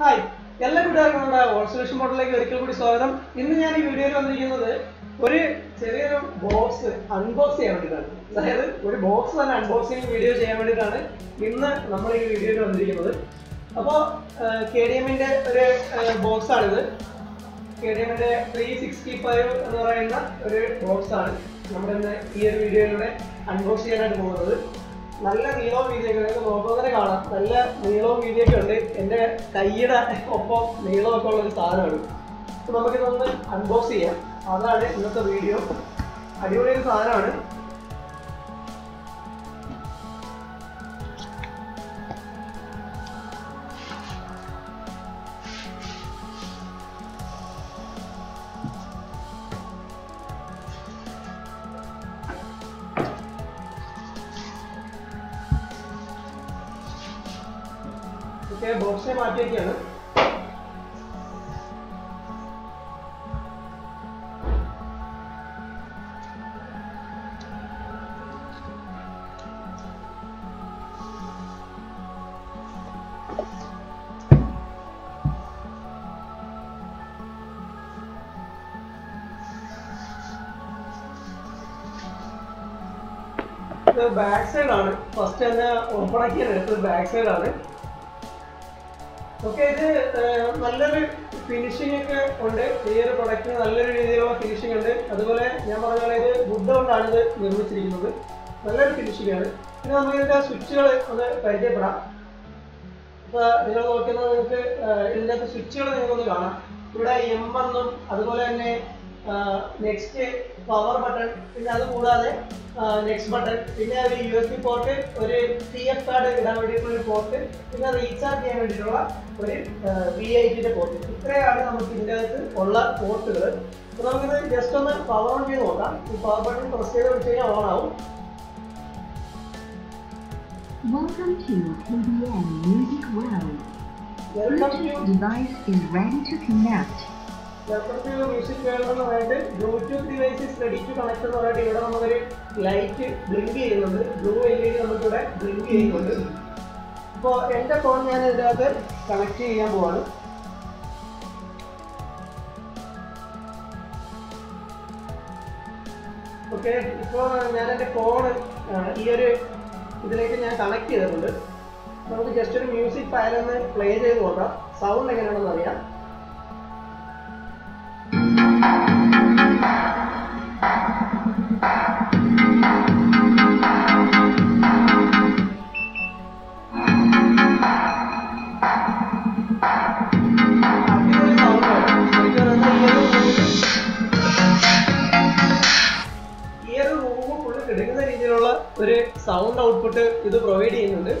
Hi എല്ലാ കൂട്ടുകാർക്കും നമ്മുടെ ഓൾ സൊല്യൂഷൻ മോഡലിലേക്ക് ഒരിക്കൽ കൂടി സ്വാഗതം. ഇന്ന് ഞാൻ ഈ വീഡിയോയിൽ വന്നിരിക്കുന്നത് ഒരു ചെറിയൊരു ബോക്സ് അൺബോക്സ് ചെയ്യാൻ വേണ്ടിയിട്ടാണ്. അതായത് ഒരു ബോക്സ് തന്നെ അൺബോക്സിങ് വീഡിയോ ചെയ്യാൻ വേണ്ടിയിട്ടാണ് ഇന്ന് നമ്മൾ ഈ വീഡിയോയിൽ വന്നിരിക്കുന്നത്. അപ്പോൾ കെ ഡി എമ്മിന്റെ ഒരു ബോക്സാണിത് കെ ഡി എമ്മിന്റെ ത്രീ സിക്സ്റ്റി ഫൈവ് എന്ന് പറയുന്ന ഒരു ബോക്സ് ആണ് നമ്മൾ ഇന്ന് ഈ ഒരു വീഡിയോയിലൂടെ അൺബോക്സ് ചെയ്യാനായിട്ട് പോകുന്നത്. നല്ല നീളവും വീതിയൊക്കെ നിങ്ങൾക്ക് നോക്കുമ്പോൾ തന്നെ കാണാം. നല്ല നീളവും വീതിയൊക്കെ ഉണ്ട്. എന്റെ കൈയുടെ ഒപ്പം നീളമൊക്കെ ഉള്ള ഒരു സാധനമാണ് അപ്പോൾ നമുക്കിതൊന്ന് അൺബോക്സ് ചെയ്യാം. അതാണ് ഇന്നത്തെ വീഡിയോ അടിപൊളി ഒരു സാധനമാണ്. ഓക്കെ ബോക്സിനെ മാറ്റിയൊക്കെയാണ് ഇത് ബാക്ക് സൈഡ് ആണ് ഫസ്റ്റ് തന്നെ ഓപ്പൺ ആക്കിയാൽ എടുത്തത് ബാക്ക് സൈഡ് ആണ് ഓക്കെ ഇത് നല്ലൊരു ഫിനിഷിംഗ് ഒക്കെ ഉണ്ട്. ഈ ഒരു പ്രൊഡക്റ്റിന് നല്ലൊരു രീതിയിലുള്ള ഫിനിഷിംഗ് ഉണ്ട്. അതുപോലെ ഞാൻ പറഞ്ഞ പോലെ ഇത് വുഡ് കൊണ്ടാണ് ഇത് നിർമ്മിച്ചിരിക്കുന്നത്. നല്ലൊരു ഫിനിഷിംഗ് ആണ്. പിന്നെ നമുക്ക് ഇതിന്റെ സ്വിച്ചുകൾ ഒന്ന് പരിചയപ്പെടാം. ഇപ്പൊ നിങ്ങൾ നോക്കുന്നത് നിങ്ങൾക്ക് ഇതിന്റെ സ്വിച്ചുകൾ നിങ്ങൾക്കൊന്ന് കാണാം. ഇവിടെ എം എന്നും അതുപോലെ തന്നെ നെക്സ്റ്റ് പവർ ബട്ടൺ പിന്നെ അത് കൂടാതെ നെക്സ്റ്റ് ബട്ടൺ പിന്നെ ഒരു യു എസ് ബി പോർട്ട് ഒരു പി എഫ് കാർഡ് ഇടാൻ വേണ്ടിയിട്ടുള്ള ഒരു പോർട്ട് പിന്നെ റീചാർജ് ചെയ്യാൻ വേണ്ടിയിട്ടുള്ള ഒരു വി ഐ ടിന്റെ പോർട്ട് ഇത്രയാണ് നമുക്ക് ഇതിന്റെ അകത്ത് ഉള്ള പോർട്ടുകൾ അപ്പോൾ നമുക്കിത് ജസ്റ്റ് ഒന്ന് പവർ ഓൺ ചെയ്ത് നോക്കാം. ഈ പവർ ബട്ടൺ പ്രസ് ചെയ്ത് വെച്ച് കഴിഞ്ഞാൽ ഓൺ ആവും. Welcome to KBN Music World. Bluetooth device is ready to connect. To music കേൾക്കുന്നതായിട്ട് Bluetooth devices റെഡിക്ക് കണക്ട് എന്ന് പറഞ്ഞിട്ട് ഇവിടെ നമ്മളൊരു ലൈറ്റ് ബ്ലിങ്ക് ചെയ്യുന്നുണ്ട്. ബ്ലൂ എൽ ഇ ഡി നമുക്കിവിടെ ബ്ലിങ്ക് ചെയ്യുന്നുണ്ട്. അപ്പോൾ എന്റെ ഫോൺ ഞാൻ ഇതിനകത്ത് കണക്ട് ചെയ്യാൻ പോവാണ്. ഓക്കെ ഇപ്പോൾ ഞാൻ എന്റെ ഫോൺ ഈ ഒരു ഇതിലേക്ക് ഞാൻ കണക്ട് ചെയ്തിട്ടുണ്ട്. നമുക്ക് ജസ്റ്റ് ഒരു മ്യൂസിക് ഫയൽ ഒന്ന് പ്ലേ ചെയ്ത് നോക്കാം. സൗണ്ട് എങ്ങനെയാണെന്ന് അറിയാം. കിടക്കുന്ന രീതിയിലുള്ള ഒരു സൗണ്ട് ഔട്ട്പുട്ട് ഇത് പ്രൊവൈഡ് ചെയ്യുന്നുണ്ട്.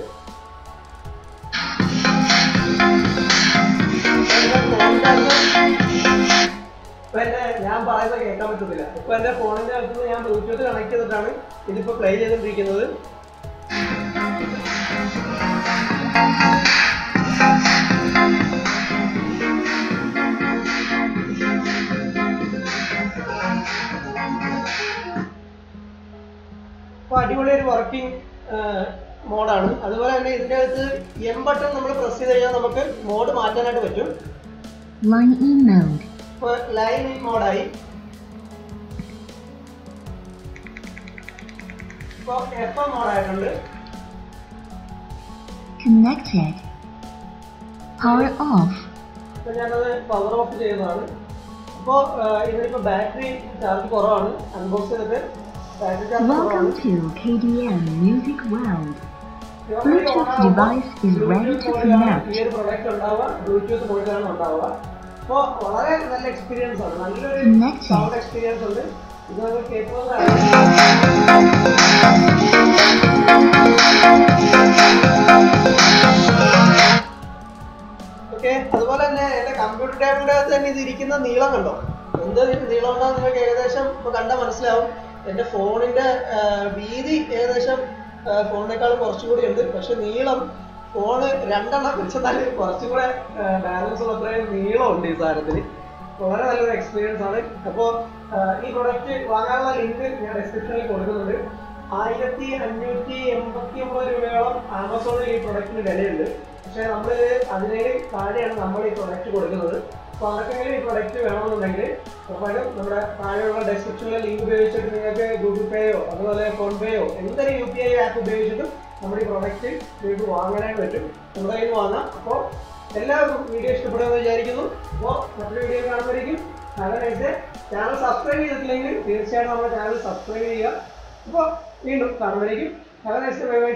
ഇപ്പൊ ഞാൻ പറയുന്നത് കേൾക്കാൻ പറ്റുന്നില്ല ഇപ്പൊ എന്റെ ഫോണിന്റെ അടുത്ത് ഞാൻ ബ്ലൂടൂത്ത് കണക്ട് ചെയ്തിട്ടാണ് ഇതിപ്പോ പ്ലേ ചെയ്തോണ്ടിരിക്കുന്നത്. അപ്പോൾ അടിപൊളി ഒരു വർക്കിംഗ് മോഡാണ്. അതുപോലെ തന്നെ ഇതിന്റെ അകത്ത് എം ബട്ടൺ നമ്മൾ പ്രസ് ചെയ്ത് കഴിഞ്ഞാൽ നമുക്ക് മോഡ് മാറ്റാനായിട്ട് പറ്റും. ഇപ്പോൾ ലൈൻ മോഡായി. ഇപ്പോൾ എഫ് എം മോഡായിട്ടുണ്ട് Connected. Power off. അപ്പോൾ ഞാനത് പവർ ഓഫ് ചെയ്യുന്നതാണ്. അപ്പോൾ ഇതിനിപ്പോൾ ബാറ്ററി ചാർജ് കുറവാണ്. അൺബോക്സ് ചെയ്തിട്ട്. Welcome to KDM Music World. Bluetooth device is ready to connect. Okay അതുപോലെ തന്നെ എന്റെ കമ്പ്യൂട്ടർ ടേബിളിന്റെ അകത്ത് തന്നെ ഇത് ഇരിക്കുന്ന നീളം കണ്ടോ എന്ത് നീളം ഉണ്ടാകും നിങ്ങൾക്ക് ഏകദേശം ഇപ്പൊ കണ്ടാൽ മനസ്സിലാവും എന്റെ ഫോണിന്റെ വീതി ഏകദേശം ഫോണിനേക്കാൾ കുറച്ചുകൂടി ഉണ്ട്. പക്ഷെ നീളം ഫോണ് രണ്ടെണ്ണം വെച്ചാൽ കുറച്ചും കൂടെ ബാലൻസ് ഉള്ള അത്രയും നീളമുണ്ട് ഈ സാധനത്തിന്. വളരെ നല്ലൊരു എക്സ്പീരിയൻസ് ആണ്. അപ്പോൾ ഈ പ്രൊഡക്റ്റ് വാങ്ങാനുള്ള ലിങ്ക് ഞാൻ ഡിസ്ക്രിപ്ഷനിൽ കൊടുക്കുന്നുണ്ട്. ആയിരത്തി അഞ്ഞൂറ്റി എൺപത്തി ഒമ്പത് രൂപയോളം ആമസോണിൽ ഈ പ്രൊഡക്റ്റിന് വിലയുണ്ട്. പക്ഷേ നമ്മൾ അതിനെ താഴെയാണ് നമ്മൾ ഈ പ്രൊഡക്റ്റ് കൊടുക്കുന്നത്. അപ്പോൾ ആർക്കെങ്കിലും ഈ പ്രൊഡക്റ്റ് വേണമെന്നുണ്ടെങ്കിൽ ഉറപ്പായിട്ടും നമ്മുടെ താഴെയുള്ള ഡിസ്ക്രിപ്ഷനിലെ ലിങ്ക് ഉപയോഗിച്ചിട്ട് നിങ്ങൾക്ക് ഗൂഗിൾ പേയോ അതുപോലെ ഫോൺ പേയോ എന്തൊരു യു പി ഐ ആപ്പ് ഉപയോഗിച്ചിട്ടും നമ്മുടെ ഈ പ്രൊഡക്റ്റ് നിങ്ങൾക്ക് വാങ്ങാനായിട്ട് പറ്റും. നമ്മുടെ കയ്യിൽ വാങ്ങാം. അപ്പോൾ എല്ലാവർക്കും വീഡിയോ ഇഷ്ടപ്പെടുമെന്ന് വിചാരിക്കുന്നു. അപ്പോൾ മറ്റൊരു വീഡിയോ കാണുമ്പോഴേക്കും നൈസ് ചാനൽ സബ്സ്ക്രൈബ് ചെയ്തിട്ടില്ലെങ്കിൽ തീർച്ചയായിട്ടും നമ്മുടെ ചാനൽ സബ്സ്ക്രൈബ് ചെയ്യുക. അപ്പോൾ വീണ്ടും കാണുമ്പോഴേക്കും. നല്ല നൈസ് ബൈ ബൈ